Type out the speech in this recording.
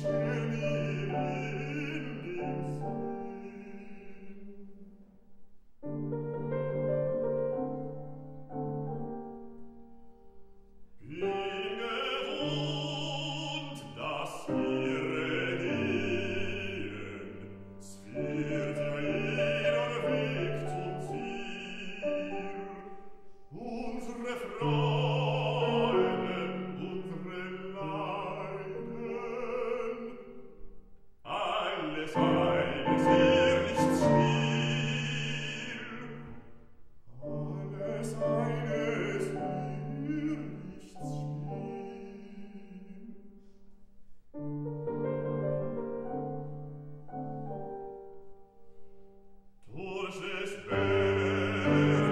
Share me. Yeah.